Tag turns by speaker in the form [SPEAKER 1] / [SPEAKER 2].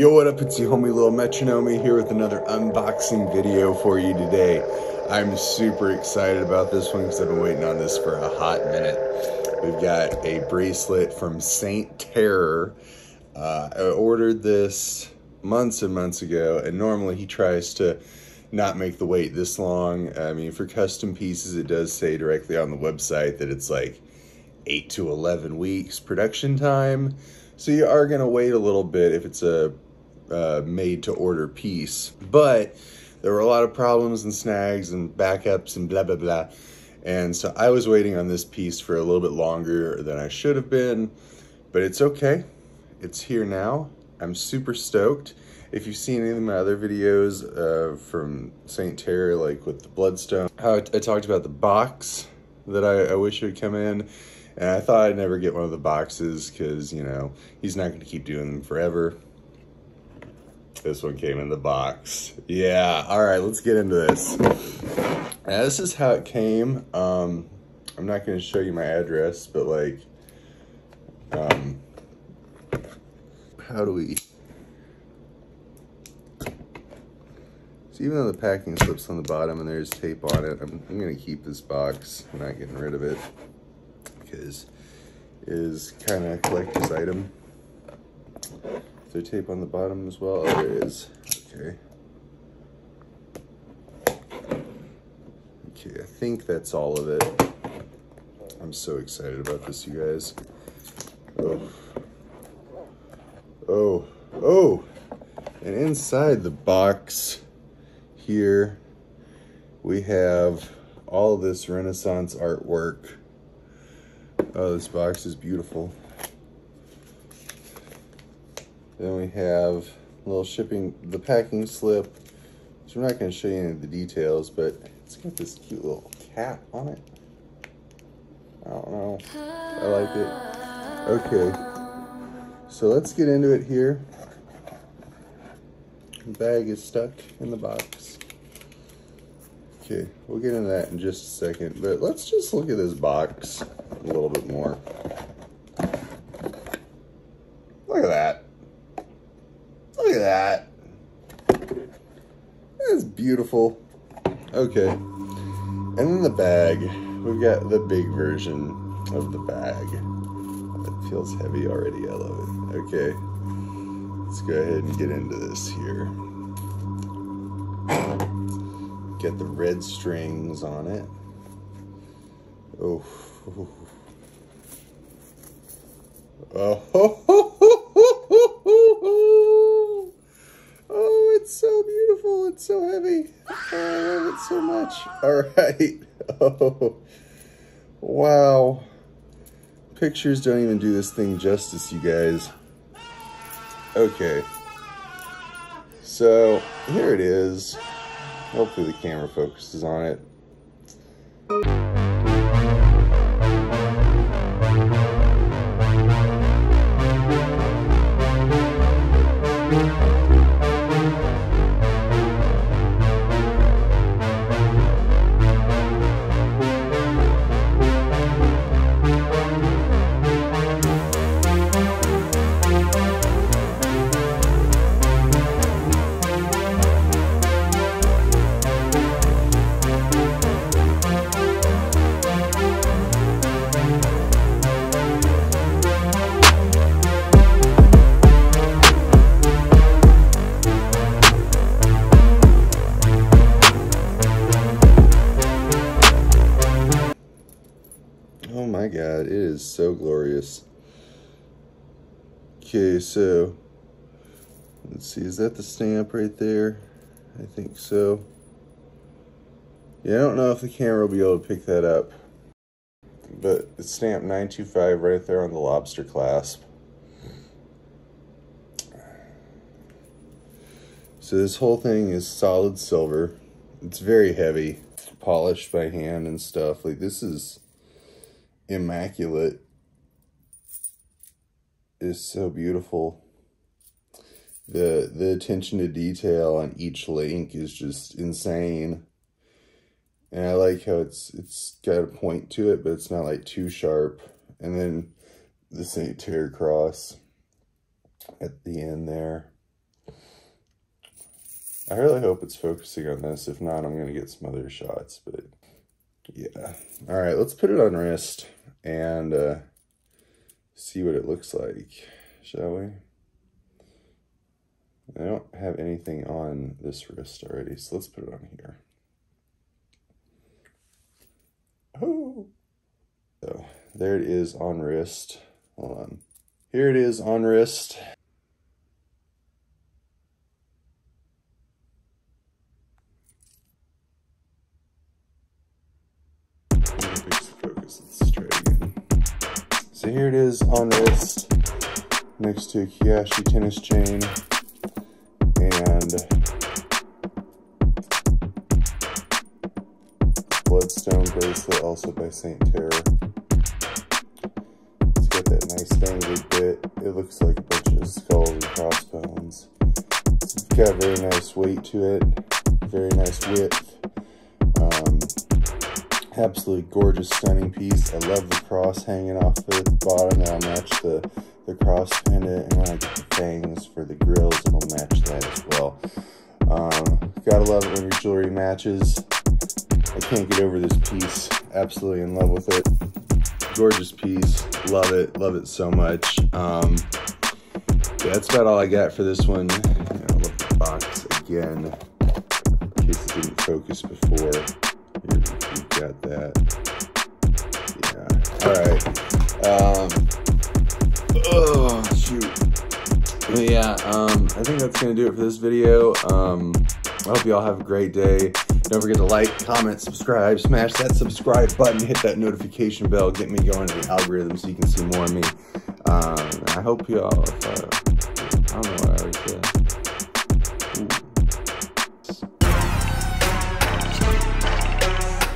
[SPEAKER 1] Yo, what up? It's your homie Lil Metronomee here with another unboxing video for you today. I'm super excited about this one because I've been waiting on this for a hot minute. We've got a bracelet from Saint Terror. Uh, I ordered this months and months ago, and normally he tries to not make the wait this long. I mean, for custom pieces, it does say directly on the website that it's like 8 to 11 weeks production time. So you are going to wait a little bit if it's a uh, made to order piece. But there were a lot of problems and snags and backups and blah, blah, blah. And so I was waiting on this piece for a little bit longer than I should have been, but it's okay. It's here now. I'm super stoked. If you've seen any of my other videos uh, from St. Terror, like with the Bloodstone, how I, I talked about the box that I, I wish would come in. And I thought I'd never get one of the boxes because, you know, he's not going to keep doing them forever. This one came in the box. Yeah, all right, let's get into this. Now, this is how it came. Um, I'm not going to show you my address, but like, um, how do we... So even though the packing slips on the bottom and there's tape on it, I'm, I'm going to keep this box. I'm not getting rid of it because is kind of a collector's item. Is there tape on the bottom as well? Oh, there is. Okay. Okay, I think that's all of it. I'm so excited about this, you guys. Oh. Oh. Oh. And inside the box here, we have all this Renaissance artwork Oh, this box is beautiful. Then we have a little shipping, the packing slip. So I'm not going to show you any of the details, but it's got this cute little cat on it. I don't know. I like it. Okay. So let's get into it here. The bag is stuck in the box. Okay, we'll get into that in just a second, but let's just look at this box a little bit more. Look at that. That. That's beautiful. Okay. And then the bag. We've got the big version of the bag. It feels heavy already. I love it. Okay. Let's go ahead and get into this here. Get the red strings on it. Oh. Oh, oh, it's so beautiful. It's so heavy. Oh, I love it so much. All right. Oh, wow. Pictures don't even do this thing justice, you guys. Okay. So, here it is. Hopefully the camera focuses on it. My god, it is so glorious. Okay, so let's see, is that the stamp right there? I think so. Yeah, I don't know if the camera will be able to pick that up. But it's stamp 925 right there on the lobster clasp. So this whole thing is solid silver. It's very heavy, polished by hand and stuff. Like this is immaculate is so beautiful. The the attention to detail on each link is just insane. And I like how it's it's got a point to it, but it's not like too sharp. And then the St. Terror cross. at the end there. I really hope it's focusing on this. If not, I'm going to get some other shots, but yeah. All right, let's put it on wrist and uh, see what it looks like, shall we? I don't have anything on this wrist already, so let's put it on here. Oh. So there it is on wrist. Hold on. Here it is on wrist. So here it is on wrist next to a Kiyoshi tennis chain and Bloodstone bracelet also by St. Terror. It's got that nice dangly bit. It looks like a bunch of skulls and crossbones. It's got very nice weight to it, very nice width. Absolutely gorgeous, stunning piece. I love the cross hanging off at the bottom. That'll match the, the cross pendant. And when I get the fangs for the grills, it'll match that as well. Um, gotta love it when your jewelry matches. I can't get over this piece. Absolutely in love with it. Gorgeous piece. Love it. Love it so much. Um, yeah, that's about all I got for this one. Yeah, I love the box again. In case it didn't focus before. Got that. Yeah. All right. Um, oh, shoot. But yeah, um, I think that's to do it for this video. Um, I hope you all have a great day. Don't forget to like, comment, subscribe, smash that subscribe button, hit that notification bell, get me going in the algorithm so you can see more of me. Um, I hope you all. Uh,